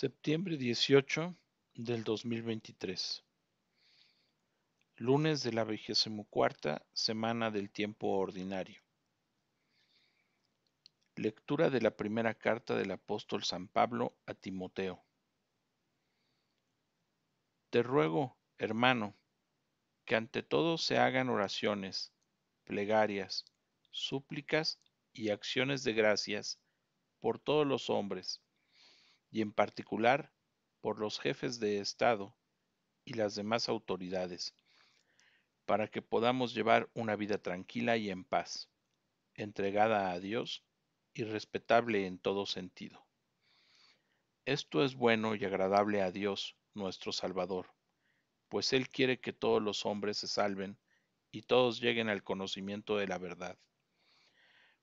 Septiembre 18 del 2023. Lunes de la cuarta semana del tiempo ordinario. Lectura de la primera carta del apóstol San Pablo a Timoteo. Te ruego, hermano, que ante todo se hagan oraciones, plegarias, súplicas y acciones de gracias por todos los hombres y en particular por los jefes de Estado y las demás autoridades, para que podamos llevar una vida tranquila y en paz, entregada a Dios y respetable en todo sentido. Esto es bueno y agradable a Dios, nuestro Salvador, pues Él quiere que todos los hombres se salven y todos lleguen al conocimiento de la verdad.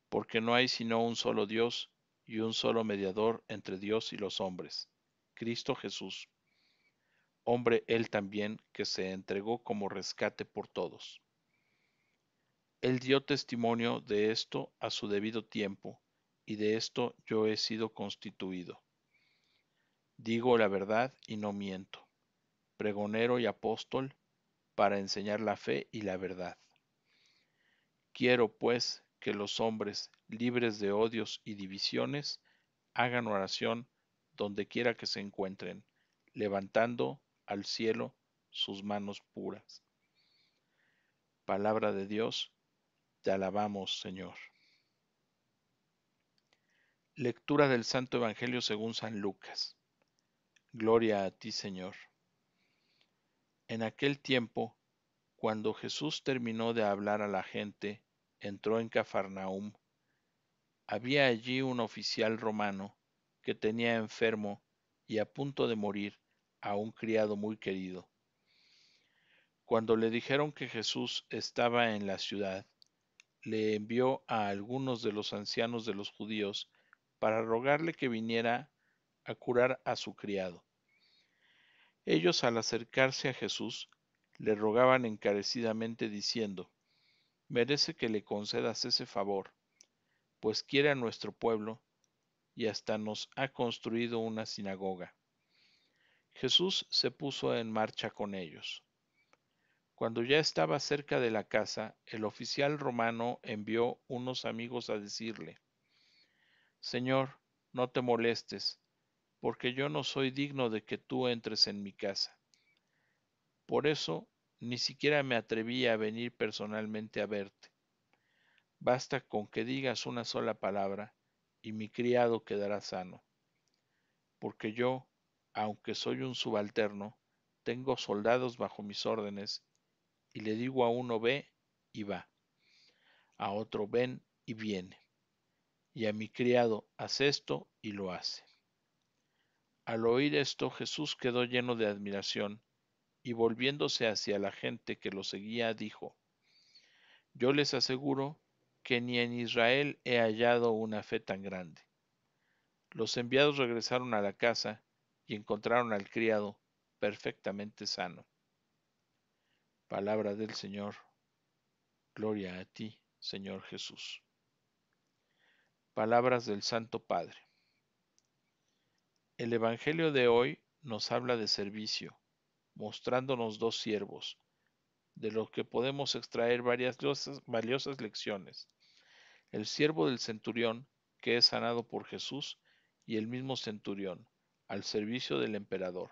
Porque no hay sino un solo Dios, y un solo mediador entre Dios y los hombres, Cristo Jesús, hombre él también que se entregó como rescate por todos. Él dio testimonio de esto a su debido tiempo, y de esto yo he sido constituido. Digo la verdad y no miento, pregonero y apóstol, para enseñar la fe y la verdad. Quiero, pues, que los hombres, libres de odios y divisiones, hagan oración donde quiera que se encuentren, levantando al cielo sus manos puras. Palabra de Dios, te alabamos, Señor. Lectura del Santo Evangelio según San Lucas. Gloria a ti, Señor. En aquel tiempo, cuando Jesús terminó de hablar a la gente, entró en Cafarnaum. Había allí un oficial romano que tenía enfermo y a punto de morir a un criado muy querido. Cuando le dijeron que Jesús estaba en la ciudad, le envió a algunos de los ancianos de los judíos para rogarle que viniera a curar a su criado. Ellos al acercarse a Jesús le rogaban encarecidamente diciendo, merece que le concedas ese favor, pues quiere a nuestro pueblo y hasta nos ha construido una sinagoga. Jesús se puso en marcha con ellos. Cuando ya estaba cerca de la casa, el oficial romano envió unos amigos a decirle, Señor, no te molestes, porque yo no soy digno de que tú entres en mi casa. Por eso ni siquiera me atreví a venir personalmente a verte. Basta con que digas una sola palabra y mi criado quedará sano. Porque yo, aunque soy un subalterno, tengo soldados bajo mis órdenes, y le digo a uno ve y va, a otro ven y viene, y a mi criado haz esto y lo hace. Al oír esto Jesús quedó lleno de admiración y volviéndose hacia la gente que lo seguía, dijo, Yo les aseguro que ni en Israel he hallado una fe tan grande. Los enviados regresaron a la casa y encontraron al criado perfectamente sano. Palabra del Señor. Gloria a ti, Señor Jesús. Palabras del Santo Padre. El Evangelio de hoy nos habla de servicio, mostrándonos dos siervos, de los que podemos extraer varias valiosas lecciones. El siervo del centurión, que es sanado por Jesús, y el mismo centurión, al servicio del emperador.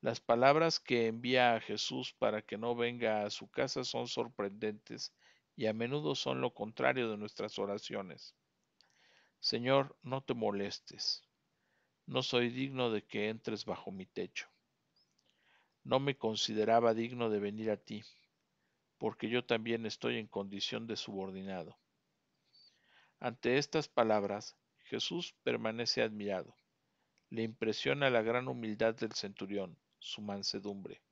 Las palabras que envía a Jesús para que no venga a su casa son sorprendentes y a menudo son lo contrario de nuestras oraciones. Señor, no te molestes. No soy digno de que entres bajo mi techo no me consideraba digno de venir a ti, porque yo también estoy en condición de subordinado. Ante estas palabras, Jesús permanece admirado. Le impresiona la gran humildad del centurión, su mansedumbre.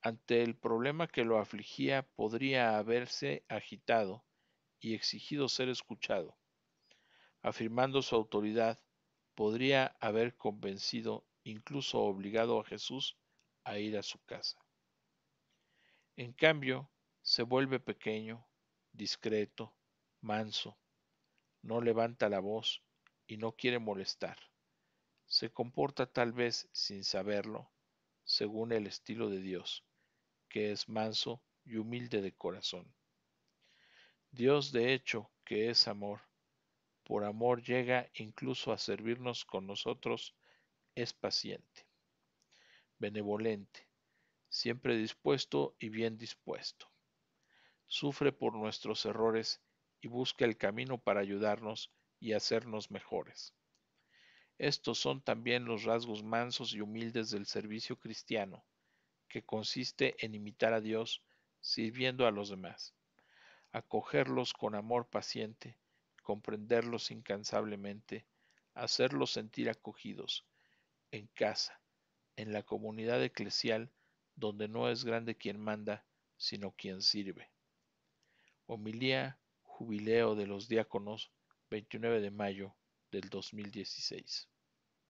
Ante el problema que lo afligía, podría haberse agitado y exigido ser escuchado. Afirmando su autoridad, podría haber convencido, incluso obligado a Jesús a ir a su casa. En cambio, se vuelve pequeño, discreto, manso, no levanta la voz y no quiere molestar. se comporta tal vez sin saberlo, según el estilo de Dios, que es manso y humilde de corazón. Dios de hecho, que es amor, por amor llega incluso a servirnos con nosotros, es paciente, benevolente, siempre dispuesto y bien dispuesto. Sufre por nuestros errores y busca el camino para ayudarnos y hacernos mejores. Estos son también los rasgos mansos y humildes del servicio cristiano, que consiste en imitar a Dios sirviendo a los demás, acogerlos con amor paciente, comprenderlos incansablemente, hacerlos sentir acogidos, en casa, en la comunidad eclesial, donde no es grande quien manda, sino quien sirve. Homilía Jubileo de los Diáconos, 29 de mayo del 2016.